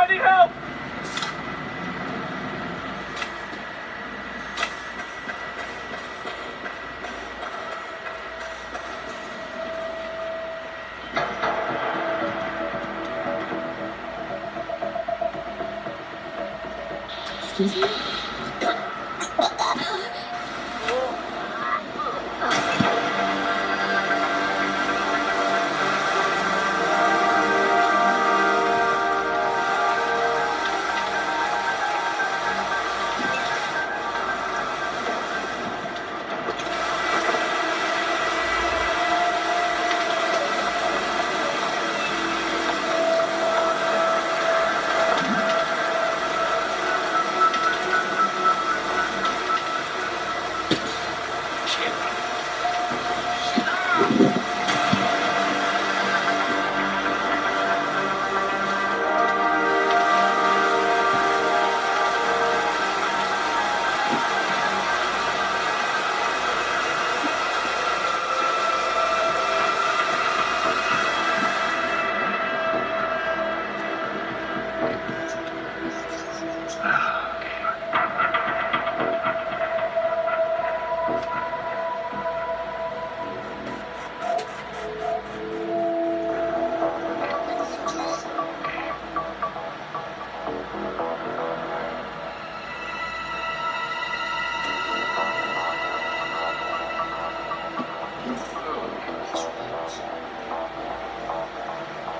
I need help! Excuse me?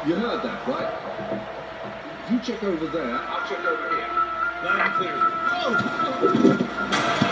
You heard that, right? You check over there, I'll check over here. Loud clear. Oh!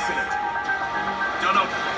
accident. Don't know.